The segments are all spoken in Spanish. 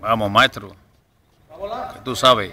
Vamos, maestro. Que tú sabes.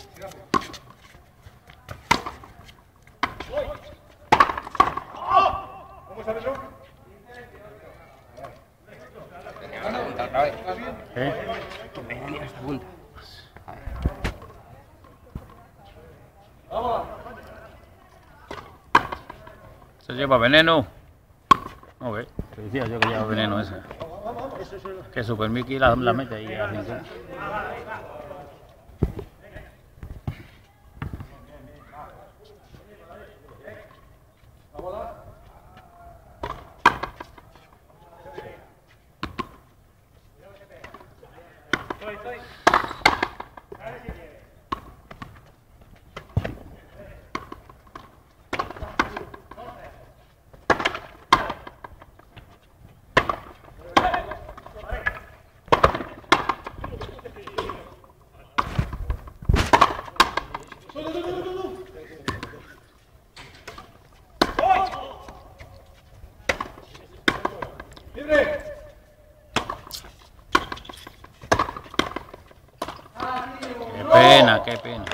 ¿Eh? Mira esta punta. ¿Se lleva veneno? No ve. Te decía yo que lleva veneno ese. Que Super Mickey la, la mete ahí a la cintura. Qué pena, qué pena.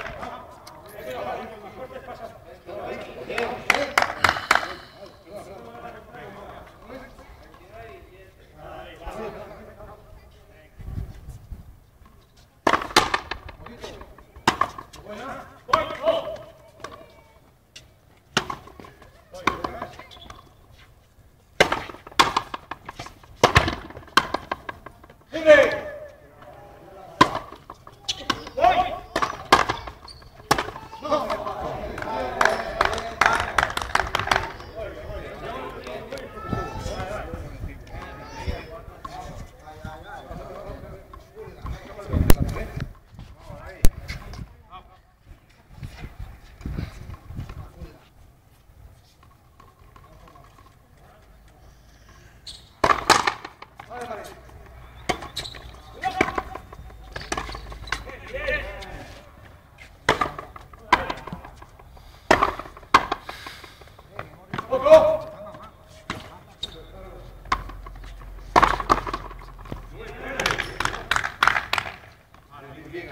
¡Libre! pared. Bien,